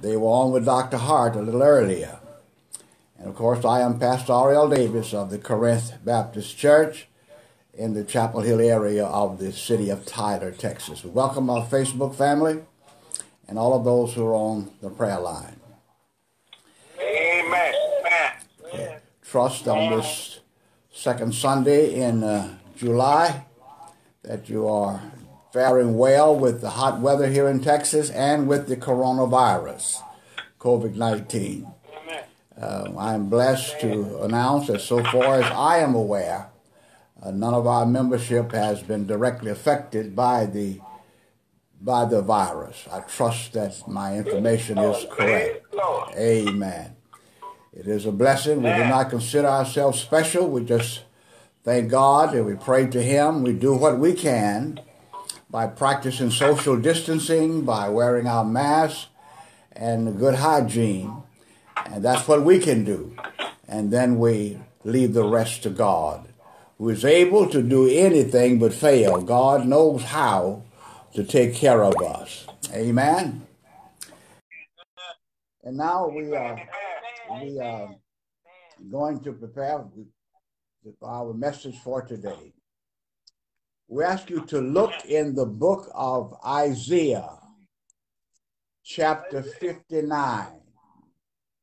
They were on with Dr. Hart a little earlier. And of course, I am Pastor R. L. Davis of the Corinth Baptist Church in the Chapel Hill area of the city of Tyler, Texas. We welcome our Facebook family and all of those who are on the prayer line. Amen. Trust on this second Sunday in uh, July that you are faring well with the hot weather here in Texas and with the coronavirus, COVID 19. Uh, I am blessed to announce that so far as I am aware, uh, none of our membership has been directly affected by the by the virus. I trust that my information is correct. Amen. It is a blessing. We do not consider ourselves special. We just thank God and we pray to Him. We do what we can by practicing social distancing, by wearing our masks, and good hygiene. And that's what we can do. And then we leave the rest to God, who is able to do anything but fail. God knows how to take care of us. Amen. And now we are we are going to prepare our message for today. We ask you to look in the book of Isaiah, chapter 59.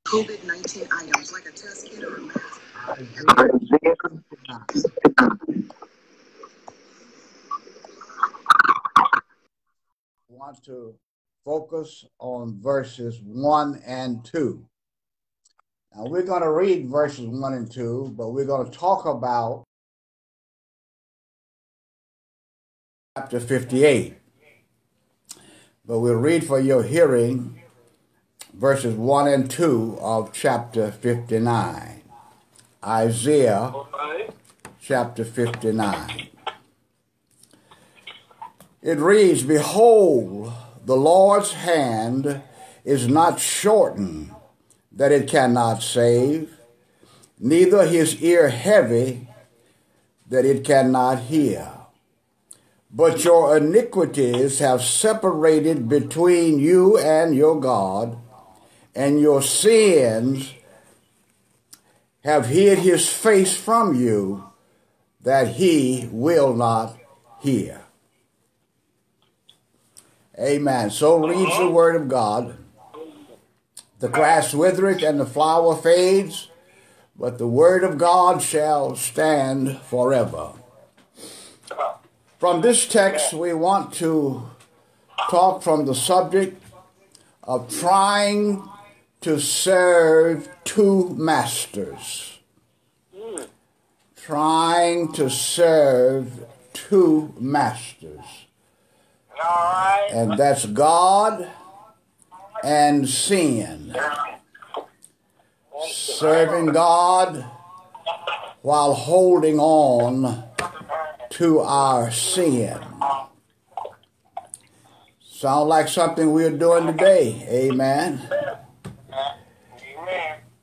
COVID 19 items like a test kit or a mask. Isaiah 59. want to focus on verses 1 and 2. Now, we're going to read verses 1 and 2, but we're going to talk about chapter 58. But we'll read for your hearing verses 1 and 2 of chapter 59. Isaiah chapter 59. It reads, Behold, the Lord's hand is not shortened that it cannot save, neither his ear heavy that it cannot hear. But your iniquities have separated between you and your God, and your sins have hid his face from you that he will not hear. Amen. So reads the word of God. The grass withereth and the flower fades, but the word of God shall stand forever. Ah. From this text, we want to talk from the subject of trying to serve two masters. Trying to serve two masters. And that's God and sin. Serving God while holding on to our sin. Sound like something we're doing today. Amen.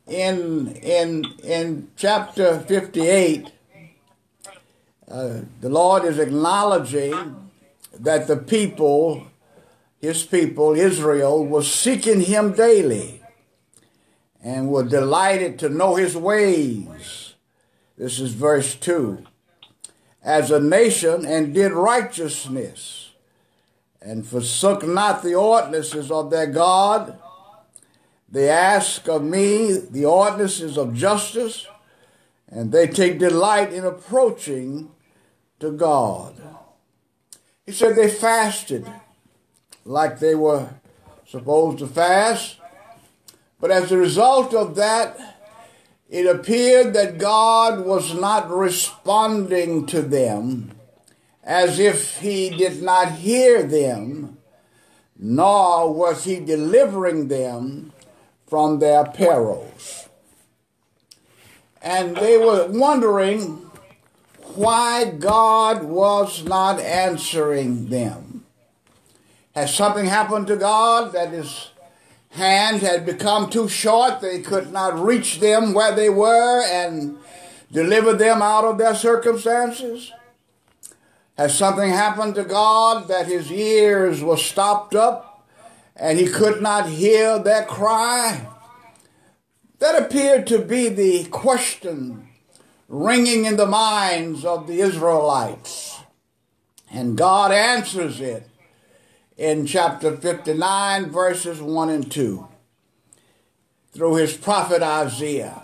In in in chapter 58, uh, the Lord is acknowledging that the people, his people, Israel, was seeking him daily and were delighted to know his ways. This is verse 2. As a nation and did righteousness and forsook not the ordinances of their God. They ask of me the ordinances of justice, and they take delight in approaching to God. He said they fasted like they were supposed to fast. But as a result of that, it appeared that God was not responding to them as if he did not hear them, nor was he delivering them from their perils. And they were wondering why God was not answering them. Has something happened to God that his hand had become too short? They could not reach them where they were and deliver them out of their circumstances? Has something happened to God that his ears were stopped up and he could not hear their cry. That appeared to be the question ringing in the minds of the Israelites. And God answers it in chapter 59, verses 1 and 2, through his prophet Isaiah.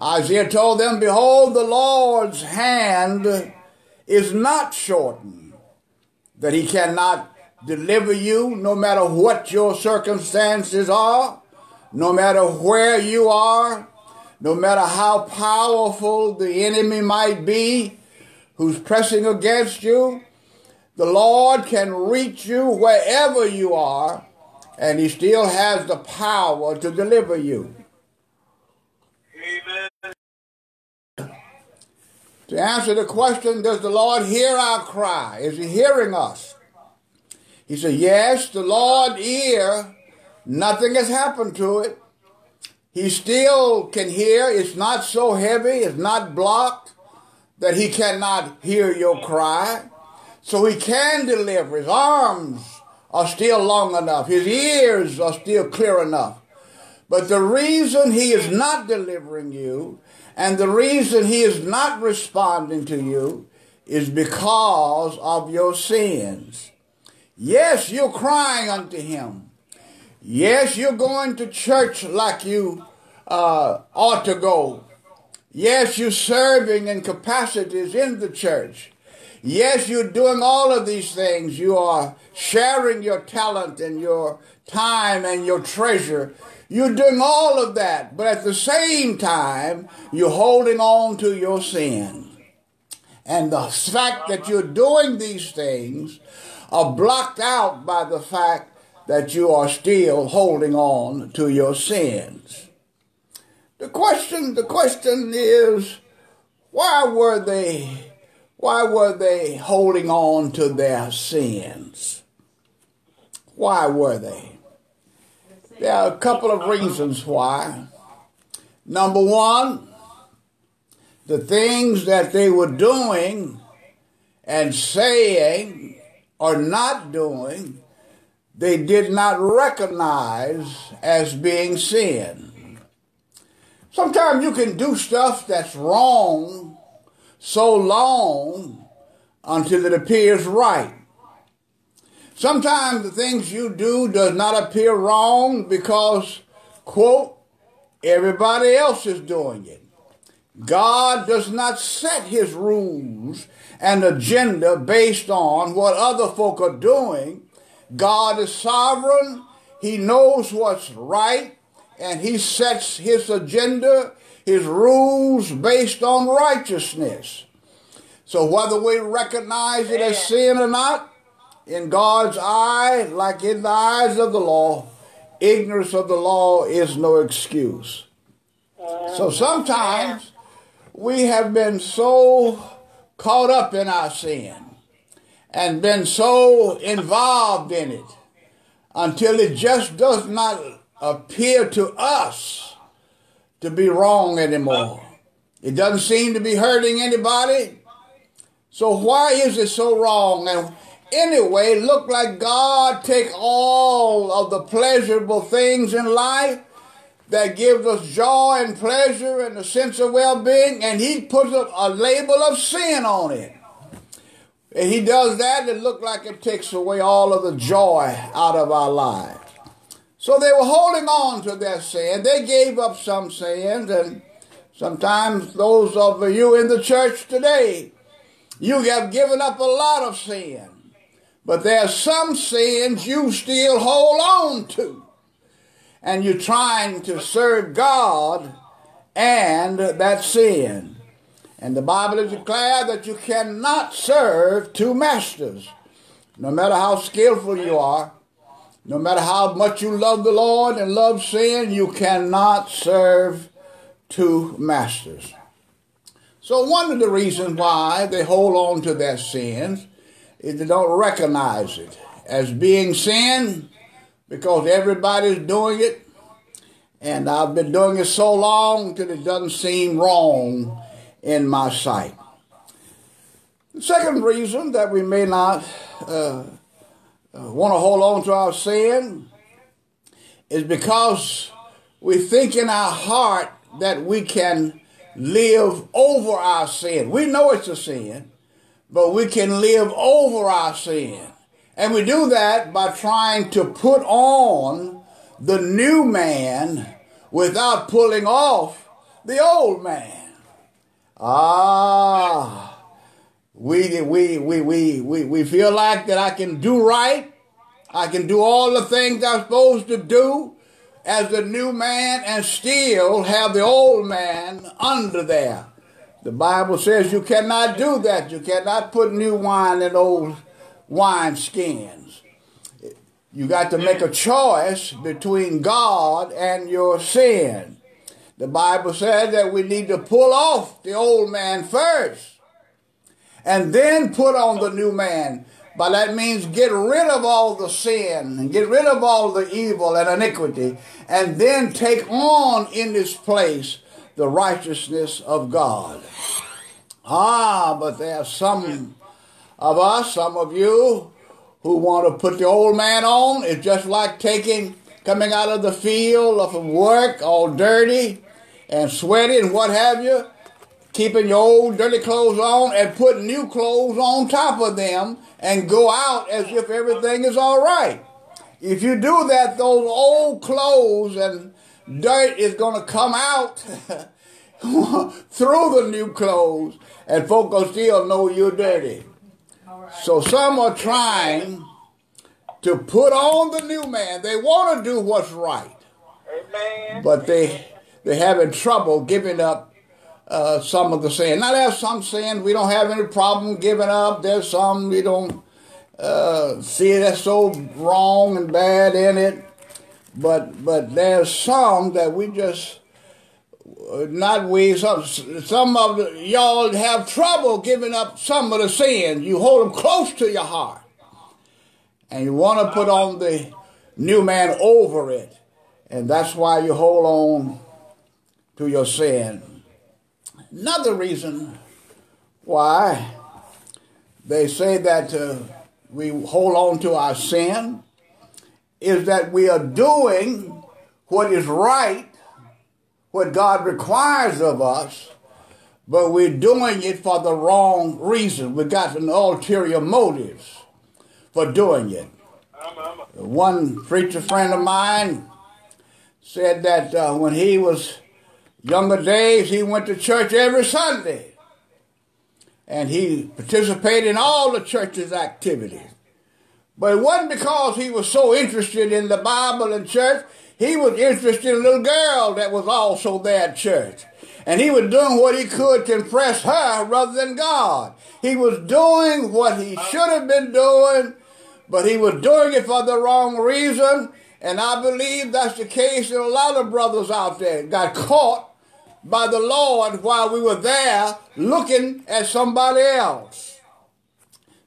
Isaiah told them, Behold, the Lord's hand is not shortened, that he cannot deliver you no matter what your circumstances are, no matter where you are, no matter how powerful the enemy might be who's pressing against you. The Lord can reach you wherever you are, and he still has the power to deliver you. Amen. To answer the question, does the Lord hear our cry? Is he hearing us? He said, yes, the Lord hear. Nothing has happened to it. He still can hear. It's not so heavy. It's not blocked that he cannot hear your cry. So he can deliver. His arms are still long enough. His ears are still clear enough. But the reason he is not delivering you and the reason he is not responding to you is because of your sins. Yes, you're crying unto him. Yes, you're going to church like you uh, ought to go. Yes, you're serving in capacities in the church. Yes, you're doing all of these things. You are sharing your talent and your time and your treasure you're doing all of that, but at the same time, you're holding on to your sin. And the fact that you're doing these things are blocked out by the fact that you are still holding on to your sins. The question, the question is, why were they, why were they holding on to their sins? Why were they? There are a couple of reasons why. Number one, the things that they were doing and saying or not doing, they did not recognize as being sin. Sometimes you can do stuff that's wrong so long until it appears right. Sometimes the things you do does not appear wrong because, quote, everybody else is doing it. God does not set his rules and agenda based on what other folk are doing. God is sovereign. He knows what's right and he sets his agenda, his rules based on righteousness. So whether we recognize it as sin or not, in God's eye, like in the eyes of the law, ignorance of the law is no excuse. Uh-huh. So sometimes we have been so caught up in our sin and been so involved in it until it just does not appear to us to be wrong anymore. It doesn't seem to be hurting anybody. So why is it so wrong? And anyway look like God take all of the pleasurable things in life that gives us joy and pleasure and a sense of well-being and he puts a, label of sin on it. And he does that, it look like it takes away all of the joy out of our lives. So they were holding on to their sin. They gave up some sins, and sometimes those of you in the church today, you have given up a lot of sin. But there are some sins you still hold on to. And you're trying to serve God and that sin. And the Bible is declared that you cannot serve two masters. No matter how skillful you are, no matter how much you love the Lord and love sin, you cannot serve two masters. So, one of the reasons why they hold on to their sins is they don't recognize it as being sin because everybody's doing it. And I've been doing it so long that it doesn't seem wrong in my sight. The second reason that we may not uh, uh, want to hold on to our sin is because we think in our heart that we can live over our sin. We know it's a sin, but we can live over our sin. And we do that by trying to put on the new man without pulling off the old man. Ah, we, we, we, we, we, feel like that I can do right. I can do all the things I'm supposed to do as the new man and still have the old man under there. The Bible says you cannot do that. You cannot put new wine in old wine skins. You got to make a choice between God and your sin. The Bible says that we need to pull off the old man first and then put on the new man. But that means get rid of all the sin and get rid of all the evil and iniquity and then take on in this place the righteousness of God. Ah, but there are some of us, some of you, who want to put the old man on. It's just like taking, coming out of the field of work all dirty and sweaty and what have you, keeping your old dirty clothes on and putting new clothes on top of them and go out as if everything is all right. If you do that, those old clothes and dirt is going to come out through the new clothes and folk will still know you're dirty. So some are trying to put on the new man. They want to do what's right. Amen. But they they're having trouble giving up uh, some of the sin. Now there's some sins we don't have any problem giving up. There's some we don't uh, see that's so wrong and bad in it. But but there's some that we just not we some some of the, y'all have trouble giving up some of the sins. You hold them close to your heart, and you want to put on the new man over it, and that's why you hold on to your sin. Another reason why they say that uh, we hold on to our sin is that we are doing what is right what God requires of us, but we're doing it for the wrong reason. We've got an ulterior motives for doing it. One preacher friend of mine said that uh, when he was younger days, he went to church every Sunday, and he participated in all the church's activities. But it wasn't because he was so interested in the Bible and church. He was interested in a little girl that was also there at church. And he was doing what he could to impress her rather than God. He was doing what he should have been doing, but he was doing it for the wrong reason. And I believe that's the case in a lot of brothers out there. Got caught by the Lord while we were there looking at somebody else.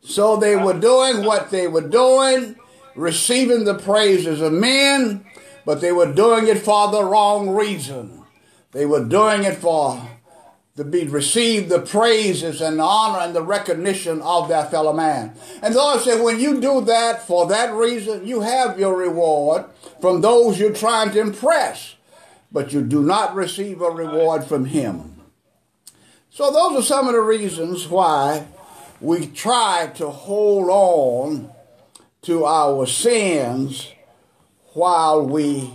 So they were doing what they were doing, receiving the praises of men, but they were doing it for the wrong reason. They were doing it for to be received the praises and the honor and the recognition of their fellow man. And the Lord said, when you do that for that reason, you have your reward from those you're trying to impress, but you do not receive a reward from Him. So those are some of the reasons why we try to hold on to our sins while we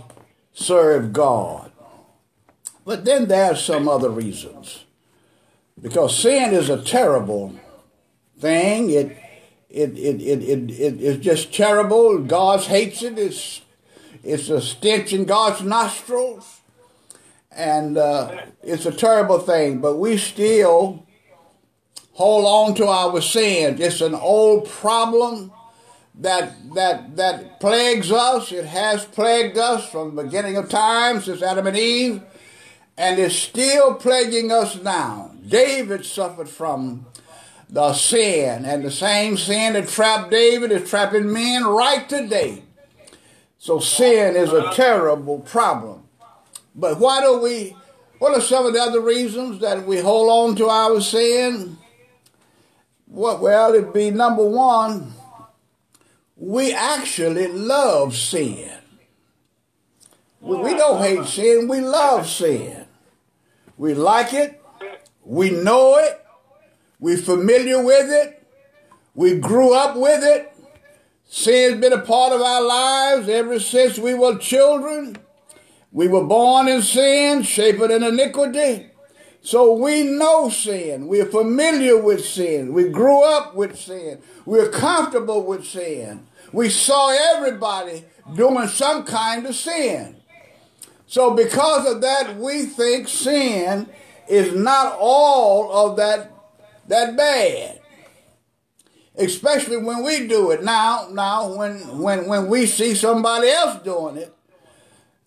serve God. But then there's some other reasons. Because sin is a terrible thing. It it it it it, it it's just terrible. God hates it. It's it's a stench in God's nostrils. And uh, it's a terrible thing, but we still hold on to our sins. It's an old problem that that that plagues us. It has plagued us from the beginning of time since Adam and Eve, and is still plaguing us now. David suffered from the sin, and the same sin that trapped David is trapping men right today. So sin is a terrible problem. But why do we? What are some of the other reasons that we hold on to our sin? What? Well, it'd be number one we actually love sin. We, we don't hate sin, we love sin. We like it, we know it, we're familiar with it, we grew up with it. Sin's been a part of our lives ever since we were children. We were born in sin, shaped in iniquity. So we know sin. We're familiar with sin. We grew up with sin. We're comfortable with sin. We saw everybody doing some kind of sin. So because of that, we think sin is not all of that, that bad. Especially when we do it. Now, now when, when, when we see somebody else doing it,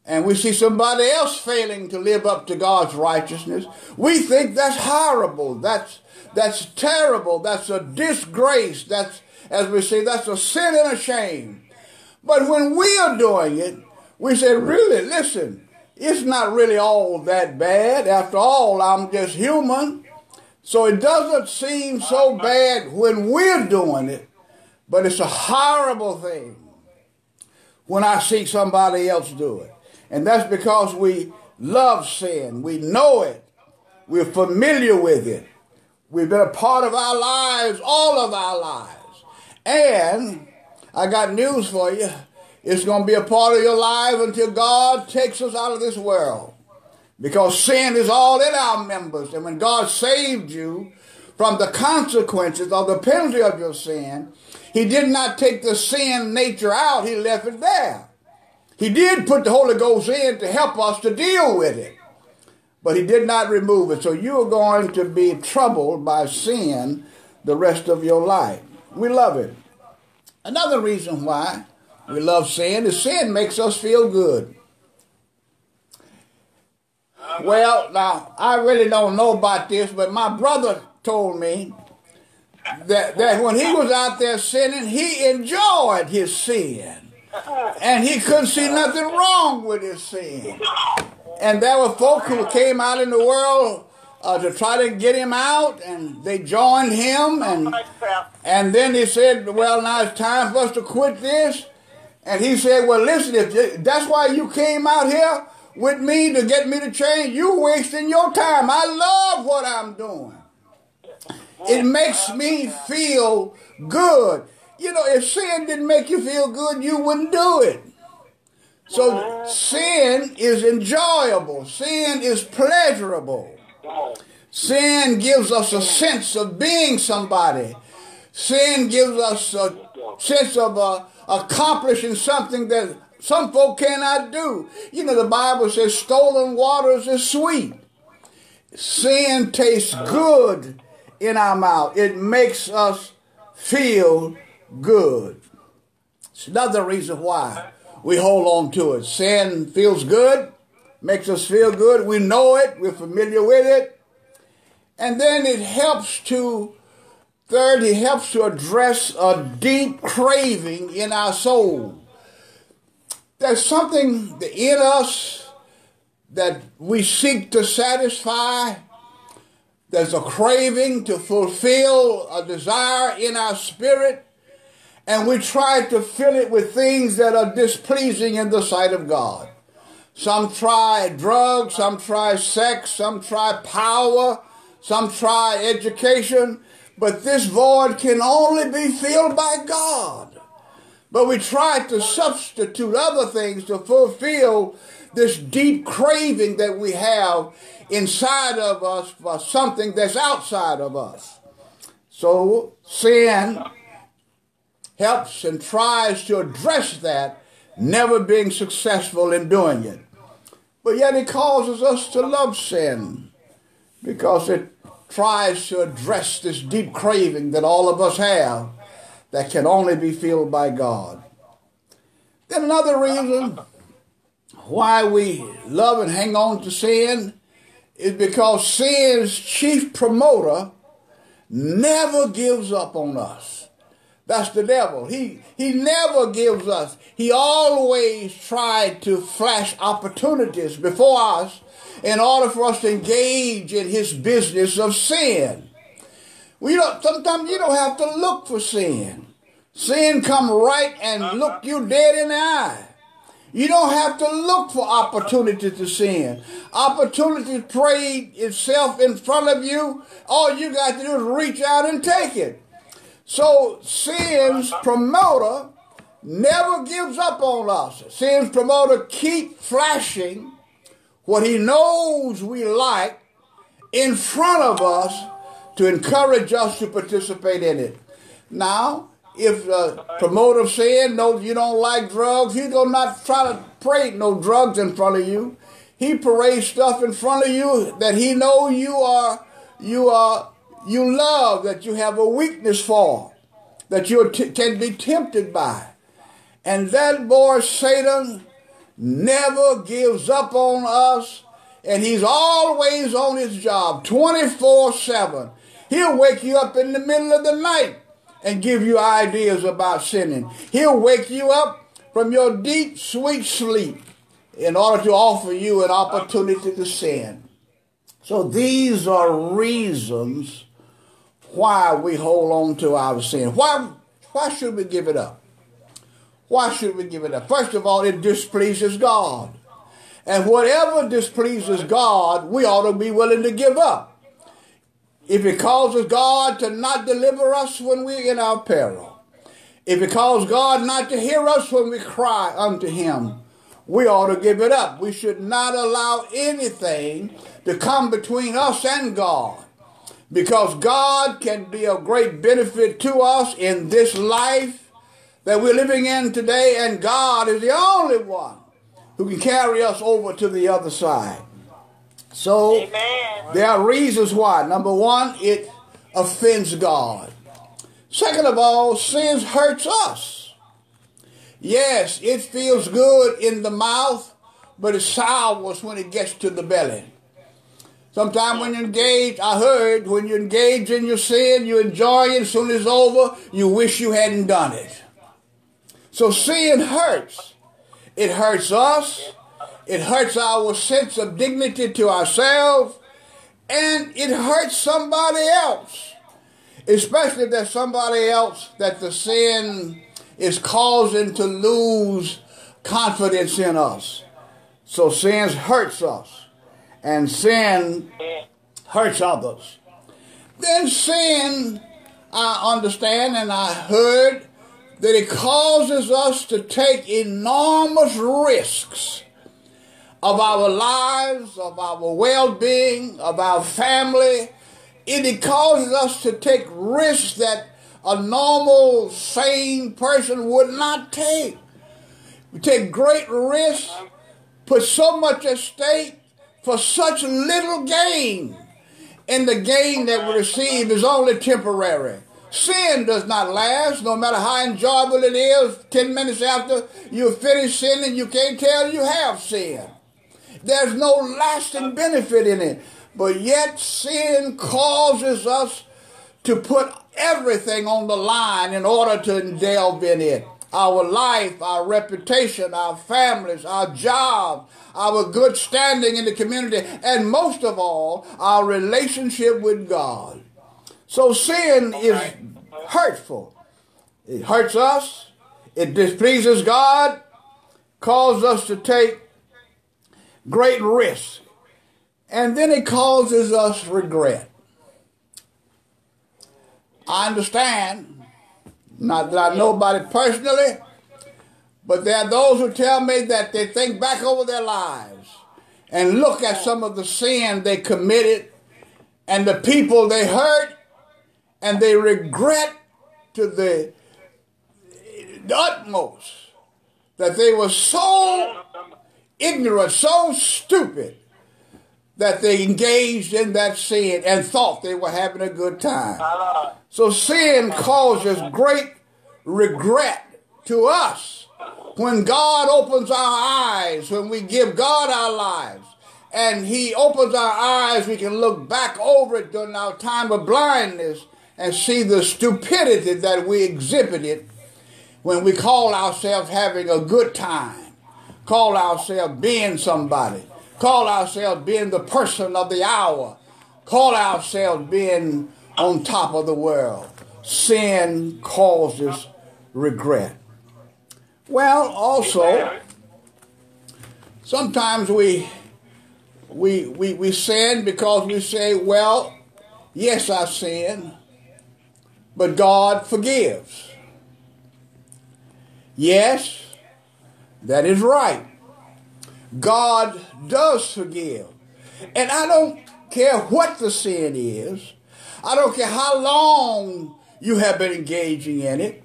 and we see somebody else failing to live up to God's righteousness, we think that's horrible. That's that's terrible. That's a disgrace. That's as we say, that's a sin and a shame. But when we are doing it, we say, really, listen, it's not really all that bad. After all, I'm just human. So it doesn't seem so bad when we're doing it, but it's a horrible thing when I see somebody else do it. And that's because we love sin. We know it. We're familiar with it. We've been a part of our lives, all of our lives. And I got news for you. It's going to be a part of your life until God takes us out of this world. Because sin is all in our members. And when God saved you from the consequences of the penalty of your sin, He did not take the sin nature out, He left it there. He did put the Holy Ghost in to help us to deal with it, but He did not remove it. So you are going to be troubled by sin the rest of your life. We love it. Another reason why we love sin is sin makes us feel good. Well, now, I really don't know about this, but my brother told me that, that when he was out there sinning, he enjoyed his sin and he couldn't see nothing wrong with his sin. And there were folk who came out in the world uh, to try to get him out, and they joined him, and and then he said, "Well, now it's time for us to quit this." And he said, "Well, listen, if that's why you came out here with me to get me to change, you wasting your time. I love what I'm doing. It makes me feel good." You know, if sin didn't make you feel good, you wouldn't do it. So sin is enjoyable. Sin is pleasurable. Sin gives us a sense of being somebody. Sin gives us a sense of uh, accomplishing something that some folk cannot do. You know, the Bible says stolen waters is sweet. Sin tastes good in our mouth. It makes us feel good. It's another reason why we hold on to it. Sin feels good, makes us feel good. We know it, we're familiar with it. And then it helps to, third, it helps to address a deep craving in our soul. There's something in us that we seek to satisfy. There's a craving to fulfill a desire in our spirit and we try to fill it with things that are displeasing in the sight of God. Some try drugs, some try sex, some try power, some try education, but this void can only be filled by God. But we try to substitute other things to fulfill this deep craving that we have inside of us for something that's outside of us. So sin helps and tries to address that, never being successful in doing it. But yet it causes us to love sin because it tries to address this deep craving that all of us have that can only be filled by God. Then another reason why we love and hang on to sin is because sin's chief promoter never gives up on us. That's the devil. He he never gives us. He always tried to flash opportunities before us in order for us to engage in his business of sin. We don't sometimes you don't have to look for sin. Sin come right and uh-huh. look you dead in the eye. You don't have to look for opportunity to sin. Opportunity prayed itself in front of you. All you got to do is reach out and take it. So sin's promoter never gives up on us. Sin's promoter keep flashing what he knows we like in front of us to encourage us to participate in it. Now, if the promoter of sin knows you don't like drugs, he will not try to parade no drugs in front of you. He parades stuff in front of you that he know you are you are you love that you have a weakness for that you can be tempted by. And that boy Satan never gives up on us, and he's always on his job 24 7. He'll wake you up in the middle of the night and give you ideas about sinning. He'll wake you up from your deep, sweet sleep in order to offer you an opportunity to sin. So these are reasons why we hold on to our sin. Why, why should we give it up? Why should we give it up? First of all, it displeases God. And whatever displeases God, we ought to be willing to give up. If it causes God to not deliver us when we're in our peril, if it causes God not to hear us when we cry unto Him, we ought to give it up. We should not allow anything to come between us and God because God can be a great benefit to us in this life that we're living in today, and God is the only one who can carry us over to the other side. So Amen. there are reasons why. Number one, it offends God. Second of all, sin hurts us. Yes, it feels good in the mouth, but it sours when it gets to the belly. Sometimes when you engage, I heard when you engage in your sin, you enjoy it. As soon as it's over, you wish you hadn't done it. So sin hurts. It hurts us. It hurts our sense of dignity to ourselves. And it hurts somebody else. Especially if there's somebody else that the sin is causing to lose confidence in us. So sin hurts us and sin hurts others. Then sin, I understand and I heard that it causes us to take enormous risks of our lives, of our well being, of our family. It causes us to take risks that a normal, sane person would not take. We take great risks, put so much at stake, for such little gain. And the gain that we receive is only temporary. Sin does not last, no matter how enjoyable it is. Ten minutes after you finish sinning, you can't tell you have sinned. There's no lasting benefit in it. But yet, sin causes us to put everything on the line in order to delve in it our life, our reputation, our families, our jobs, our good standing in the community, and most of all, our relationship with God. So sin is hurtful. It hurts us, it displeases God, causes us to take great risks, and then it causes us regret. I understand not that I know about it personally, but there are those who tell me that they think back over their lives and look at some of the sin they committed and the people they hurt, and they regret to the, the utmost that they were so ignorant, so stupid that they engaged in that sin and thought they were having a good time. So sin causes great regret to us. When God opens our eyes, when we give God our lives, and He opens our eyes, we can look back over it during our time of blindness and see the stupidity that we exhibited when we call ourselves having a good time, call ourselves being somebody, call ourselves being the person of the hour, call ourselves being on top of the world. Sin causes regret. Well, also, sometimes we we we, we sin because we say, well, yes, I sin, but God forgives. Yes, that is right. God does forgive. And I don't care what the sin is. I don't care how long you have been engaging in it.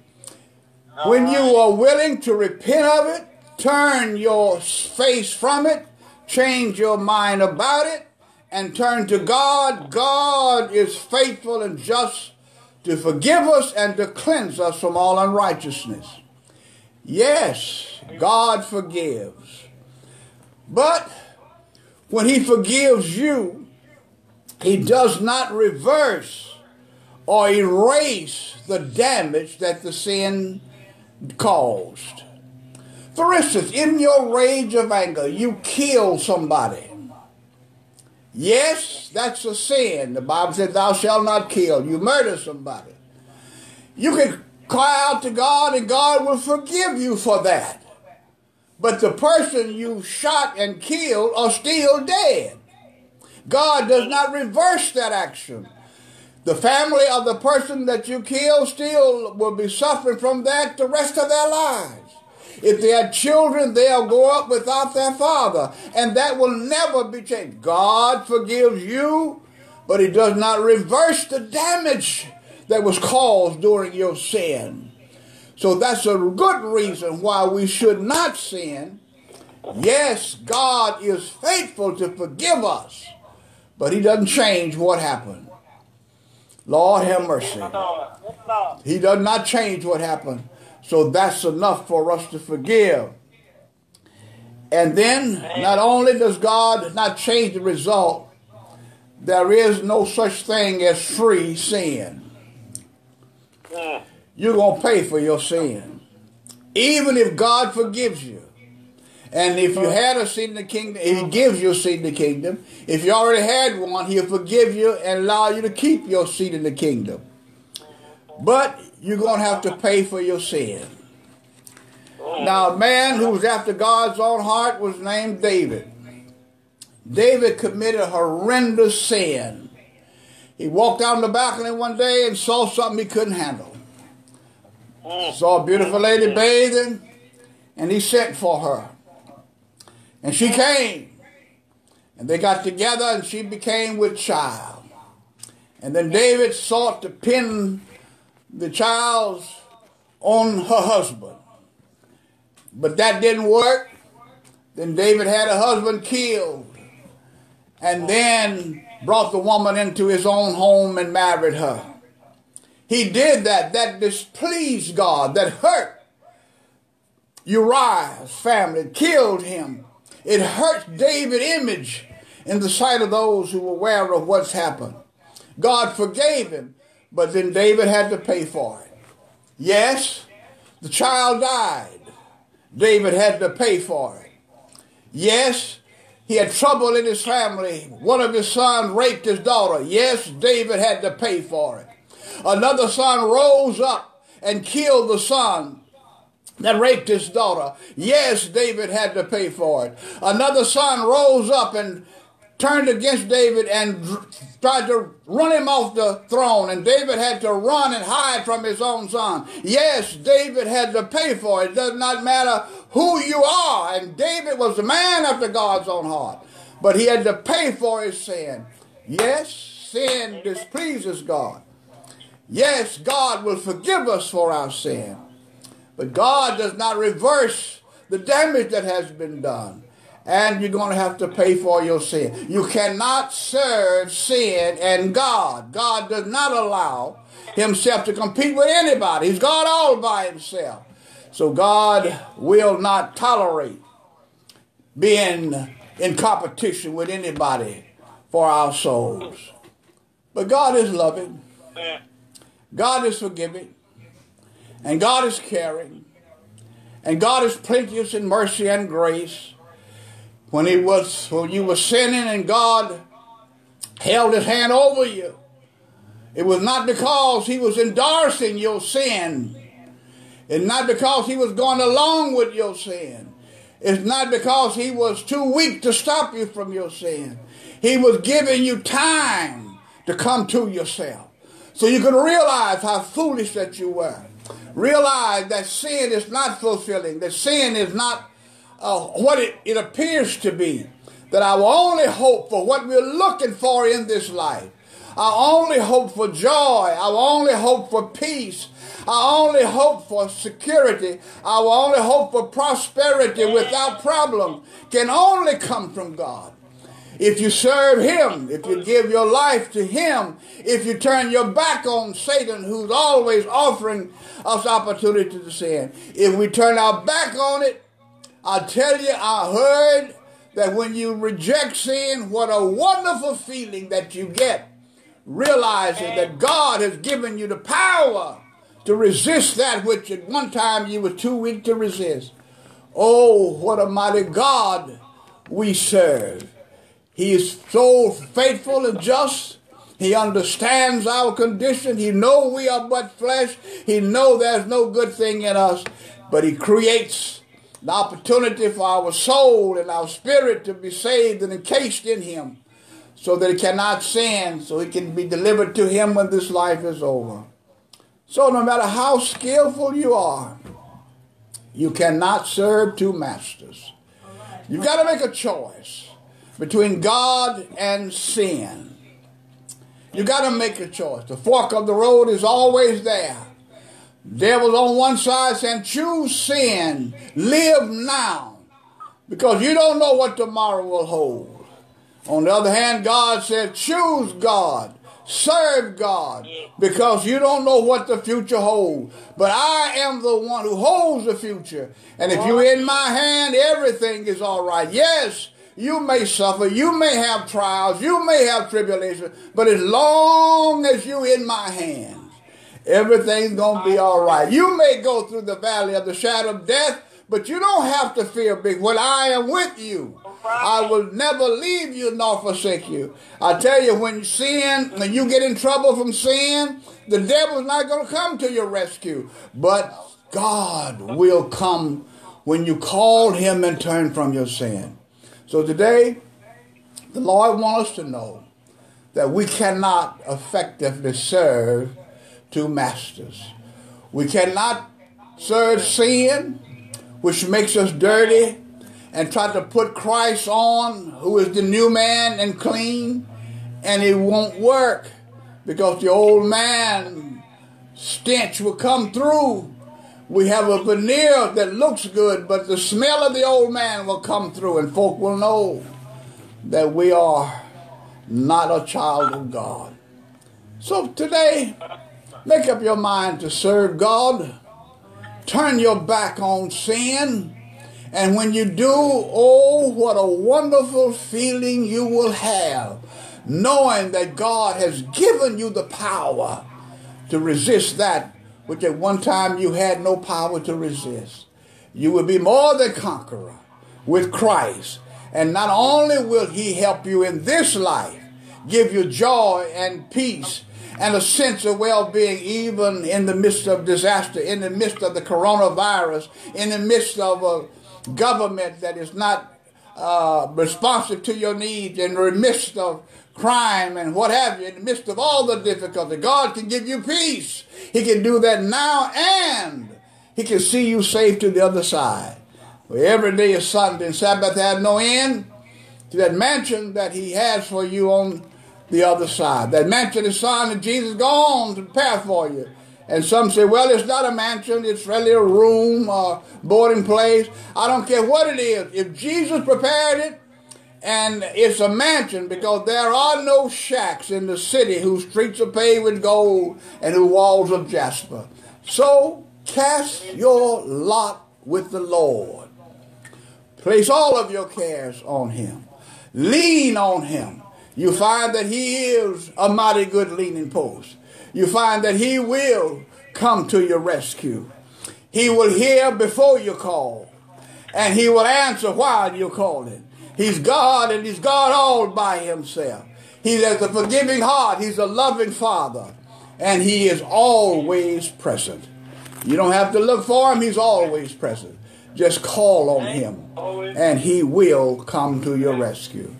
When you are willing to repent of it, turn your face from it, change your mind about it, and turn to God, God is faithful and just to forgive us and to cleanse us from all unrighteousness. Yes, God forgives. But when He forgives you, He does not reverse or erase the damage that the sin caused. For instance, in your rage of anger, you kill somebody. Yes, that's a sin. The Bible said, Thou shalt not kill. You murder somebody. You can cry out to God and God will forgive you for that. But the person you shot and killed are still dead. God does not reverse that action. The family of the person that you kill still will be suffering from that the rest of their lives. If they had children, they'll go up without their father, and that will never be changed. God forgives you, but He does not reverse the damage that was caused during your sin. So that's a good reason why we should not sin. Yes, God is faithful to forgive us, but He doesn't change what happened. Lord have mercy. He does not change what happened. So that's enough for us to forgive. And then, not only does God not change the result, there is no such thing as free sin. You're going to pay for your sin. Even if God forgives you. And if you had a seat in the kingdom, if He gives you a seat in the kingdom, if you already had one, He'll forgive you and allow you to keep your seat in the kingdom. But you're going to have to pay for your sin. Now, a man who was after God's own heart was named David. David committed a horrendous sin. He walked out on the balcony one day and saw something he couldn't handle. Saw a beautiful lady bathing, and he sent for her. And she came. And they got together, and she became with child. And then David sought to pin the child on her husband. But that didn't work. Then David had a husband killed. And then brought the woman into his own home and married her. He did that. That displeased God. That hurt Uriah's family. Killed him. It hurts David's image in the sight of those who were aware of what's happened. God forgave him, but then David had to pay for it. Yes, the child died. David had to pay for it. Yes, he had trouble in his family. One of his sons raped his daughter. Yes, David had to pay for it. Another son rose up and killed the son that raped his daughter. Yes, David had to pay for it. Another son rose up and turned against David and tried to run him off the throne, and David had to run and hide from his own son. Yes, David had to pay for it. It does not matter who you are. And David was a man after God's own heart, but he had to pay for his sin. Yes, sin displeases God. Yes, God will forgive us for our sin, but God does not reverse the damage that has been done and you're going to have to pay for your sin. You cannot serve sin and God. God does not allow himself to compete with anybody. He's God all by himself. So God will not tolerate being in competition with anybody for our souls. But God is loving. God is forgiving. And God is caring. And God is plenteous in mercy and grace when he was when you were sinning and God held his hand over you. It was not because he was endorsing your sin. It's not because he was going along with your sin. It's not because he was too weak to stop you from your sin. He was giving you time to come to yourself. So you could realize how foolish that you were. Realize that sin is not fulfilling, that sin is not uh, what it, it appears to be. That our only hope for what we're looking for in this life, our only hope for joy, our only hope for peace, our only hope for security, our only hope for prosperity without problem. Can only come from God. If you serve Him, if you give your life to Him, if you turn your back on Satan, who's always offering us opportunity to sin, if we turn our back on it, I tell you, I heard that when you reject sin, what a wonderful feeling that you get, realizing that God has given you the power to resist that which at one time you were too weak to resist. Oh, what a mighty God we serve. He is so faithful and just. He understands our condition. He know we are but flesh. He know there's no good thing in us, but he creates the opportunity for our soul and our spirit to be saved and encased in him so that it cannot sin, so it can be delivered to him when this life is over. So no matter how skillful you are, you cannot serve two masters. You've got to make a choice between God and sin. You got to make a choice. The fork of the road is always there. Devil's on one side saying, choose sin, live now, because you don't know what tomorrow will hold. On the other hand, God said, choose God, serve God, because you don't know what the future holds. But I am the one who holds the future. And if you're in my hand, everything is all right. Yes, you may suffer, you may have trials, you may have tribulation, but as long as you're in my hands, everything's going to be all right. You may go through the valley of the shadow of death, but you don't have to fear big. When I am with you, I will never leave you nor forsake you. I tell you, when you sin, when you get in trouble from sin, the devil's not going to come to your rescue. But God will come when you call him and turn from your sin. So today, the Lord wants us to know that we cannot effectively serve two masters. We cannot serve sin, which makes us dirty, and try to put Christ on, who is the new man and clean, and it won't work because the old man stench will come through we have a veneer that looks good, but the smell of the old man will come through, and folk will know that we are not a child of God. So today, make up your mind to serve God. Turn your back on sin. And when you do, oh, what a wonderful feeling you will have, knowing that God has given you the power to resist that which at one time you had no power to resist. You will be more than conqueror with Christ. And not only will he help you in this life, give you joy and peace and a sense of well-being even in the midst of disaster, in the midst of the coronavirus, in the midst of a government that is not uh, responsive to your needs, in the midst of crime and what have you, in the midst of all the difficulty. God can give you peace. He can do that now and He can see you safe to the other side. Where every day is Sunday and Sabbath has no end to that mansion that He has for you on the other side. That mansion is son and Jesus gone to prepare for you. And some say, well, it's not a mansion, it's really a room or boarding place. I don't care what it is. If Jesus prepared it, and it's a mansion because there are no shacks in the city whose streets are paved with gold and whose walls of jasper. So cast your lot with the Lord. Place all of your cares on him. Lean on him. You find that he is a mighty good leaning post. You find that he will come to your rescue. He will hear before you call, and he will answer while you're calling. He's God and he's God all by himself. He has a forgiving heart. He's a loving father. And he is always present. You don't have to look for him, he's always present. Just call on him, and he will come to your rescue.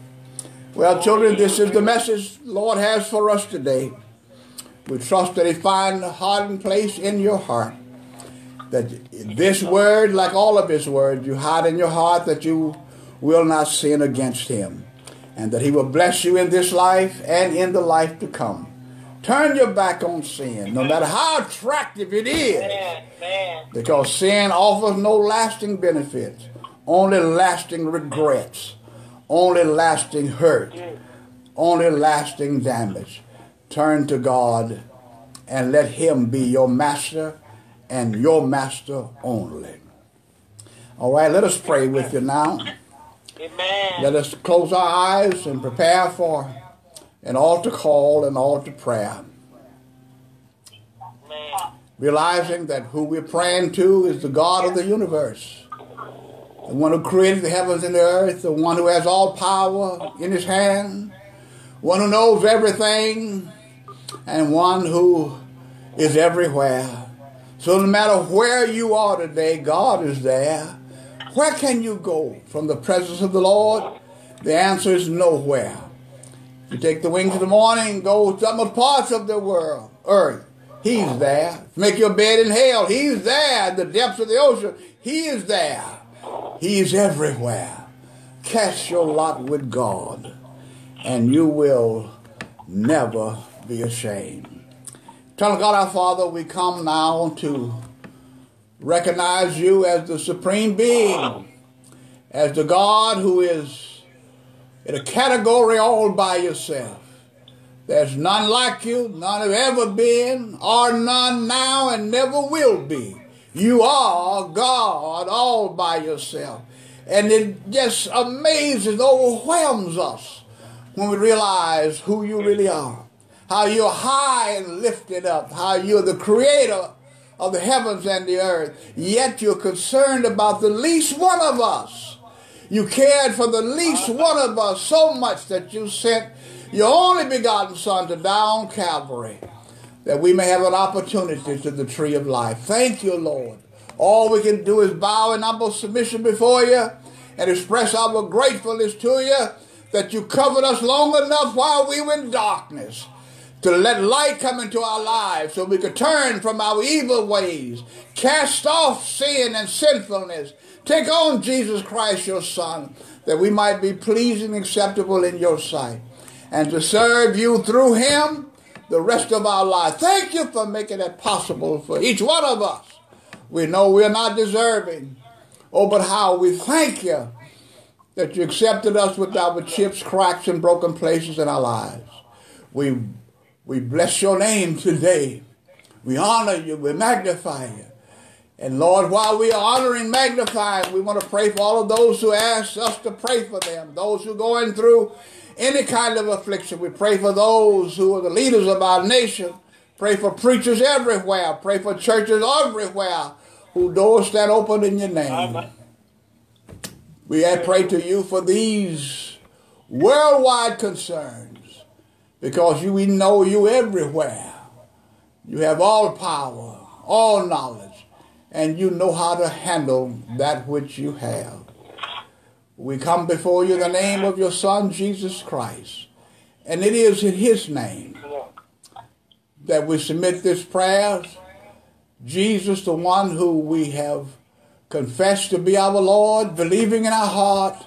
Well, children, this is the message Lord has for us today. We trust that a hiding place in your heart. That this word, like all of His words, you hide in your heart that you will not sin against Him. And that He will bless you in this life and in the life to come. Turn your back on sin, no matter how attractive it is. Because sin offers no lasting benefits, only lasting regrets, only lasting hurt, only lasting damage turn to God and let Him be your master and your master only. All right, let us pray with you now. Amen. Let us close our eyes and prepare for an altar call and altar prayer. Amen. Realizing that who we're praying to is the God of the universe, the one who created the heavens and the earth, the one who has all power in his hand, one who knows everything, and one who is everywhere. So no matter where you are today, God is there. Where can you go from the presence of the Lord? The answer is nowhere. You take the wings of the morning, go to some parts of the world, earth, He's there. Make your bed in hell, He's there. The depths of the ocean, He is there. He is everywhere. Cast your lot with God, and you will never be ashamed. Tell God our Father, we come now to recognize you as the supreme being, as the God who is in a category all by yourself. There's none like you, none have ever been, are none now, and never will be. You are God all by yourself. And it just amazes, overwhelms us when we realize who you really are how you're high and lifted up, how you're the creator of the heavens and the earth, yet you're concerned about the least one of us. You cared for the least one of us so much that you sent your only begotten Son to die on Calvary that we may have an opportunity to the tree of life. Thank you, Lord. All we can do is bow in humble submission before you and express our gratefulness to you that you covered us long enough while we were in darkness to let light come into our lives so we could turn from our evil ways, cast off sin and sinfulness, take on Jesus Christ, your Son, that we might be pleasing acceptable in your sight, and to serve you through him the rest of our life. Thank you for making it possible for each one of us. We know we're not deserving. Oh, but how we thank you that you accepted us with our chips, cracks, and broken places in our lives. We we bless your name today. We honor you. We magnify you. And Lord, while we are honoring, magnifying, we want to pray for all of those who ask us to pray for them, those who are going through any kind of affliction. We pray for those who are the leaders of our nation. Pray for preachers everywhere. Pray for churches everywhere who doors stand open in your name. We pray to you for these worldwide concerns because you, we know you everywhere. You have all power, all knowledge, and you know how to handle that which you have. We come before you in the name of your Son, Jesus Christ. And it is in his name that we submit this prayer. Jesus, the one who we have confessed to be our Lord, believing in our heart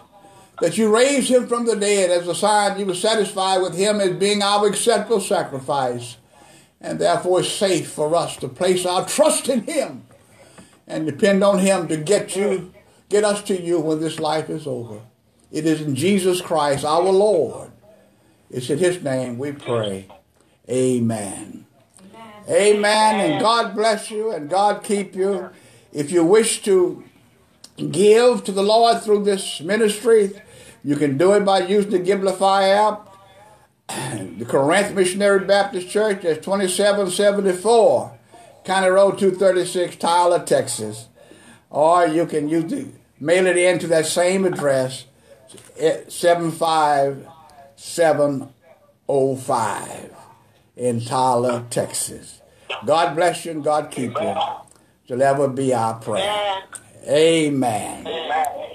that you raised him from the dead as a sign you were satisfied with him as being our acceptable sacrifice. And therefore it's safe for us to place our trust in him and depend on him to get you, get us to you when this life is over. It is in Jesus Christ, our Lord. It's in his name we pray. Amen. Amen. Amen. And God bless you and God keep you. If you wish to give to the Lord through this ministry, you can do it by using the Givelify app. The Corinth Missionary Baptist Church is 2774 County Road 236, Tyler, Texas. Or you can use the, mail it in to that same address, eh, 75705 in Tyler, Texas. God bless you and God keep you. shall ever be our prayer. Amen. Amen.